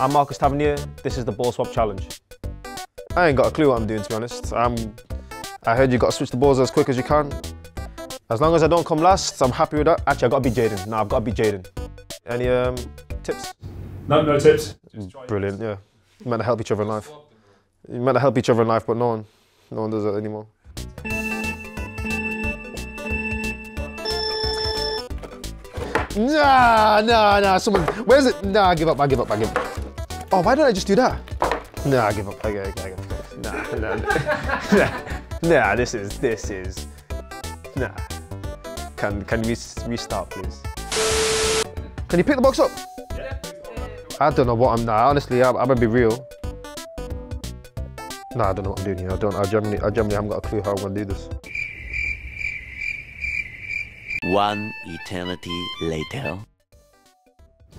I'm Marcus Tavernier. This is the Ball Swap Challenge. I ain't got a clue what I'm doing, to be honest. Um, I heard you got to switch the balls as quick as you can. As long as I don't come last, I'm happy with that. Actually, I've got to be Jaden. No, I've got to be Jaden. Any um, tips? No, no tips. Brilliant, yeah. You meant to help each other in life. You meant to help each other in life, but no one, no one does that anymore. Nah, nah, nah. Someone, where's it? Nah, I give up. I give up. I give up. Oh, why did I just do that? Nah, I give up. Okay, okay, okay. Nah, nah, nah. nah. This is, this is. Nah. Can, can we restart, please? Can you pick the box up? I don't know what I'm. Nah, honestly, I'm, I'm gonna be real. Nah, I don't know what I'm doing here. I don't. I generally, I generally haven't got a clue how I'm gonna do this. One eternity later.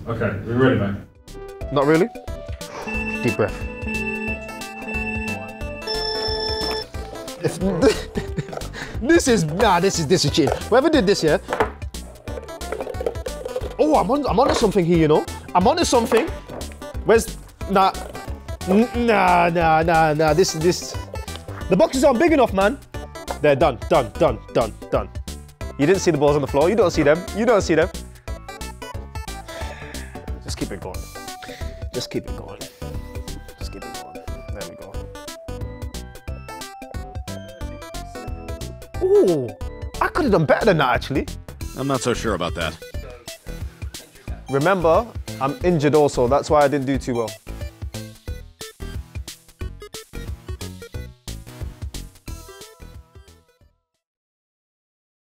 Okay, we ready, mate? Not really. Deep breath. This is nah, this is this is cheating. Whoever did this, yeah. Oh, I'm on. I'm onto something here. You know, I'm onto something. Where's nah, nah, nah, nah, nah. This is this. The boxes aren't big enough, man. They're done, done, done, done, done. You didn't see the balls on the floor. You don't see them. You don't see them. Just keep it going. Just keep it going. There we go. Ooh, I could have done better than that actually. I'm not so sure about that. Remember, I'm injured also. That's why I didn't do too well.